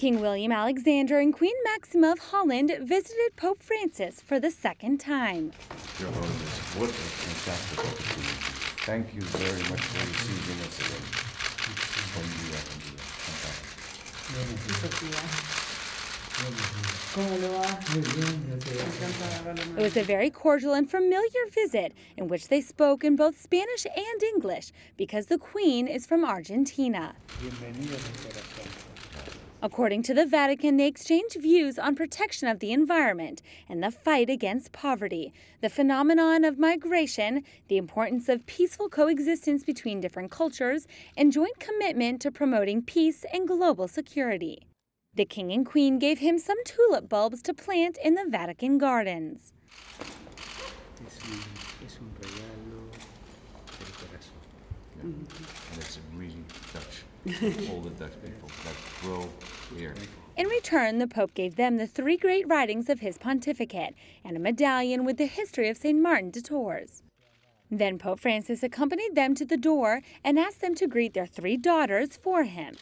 King William Alexander and Queen Maxima of Holland visited Pope Francis for the second time. Your Holiness, what a fantastic opportunity. Thank you very much for receiving us again. Buen día, buen día. Fantastic. It was a very cordial and familiar visit in which they spoke in both Spanish and English because the Queen is from Argentina. According to the Vatican, they exchanged views on protection of the environment and the fight against poverty, the phenomenon of migration, the importance of peaceful coexistence between different cultures, and joint commitment to promoting peace and global security. The King and Queen gave him some tulip bulbs to plant in the Vatican gardens. Mm-hmm. And it's really All the Dutch people that grow here. In return, the Pope gave them the three great writings of his pontificate and a medallion with the history of St. Martin de Tours. Then Pope Francis accompanied them to the door and asked them to greet their three daughters for him.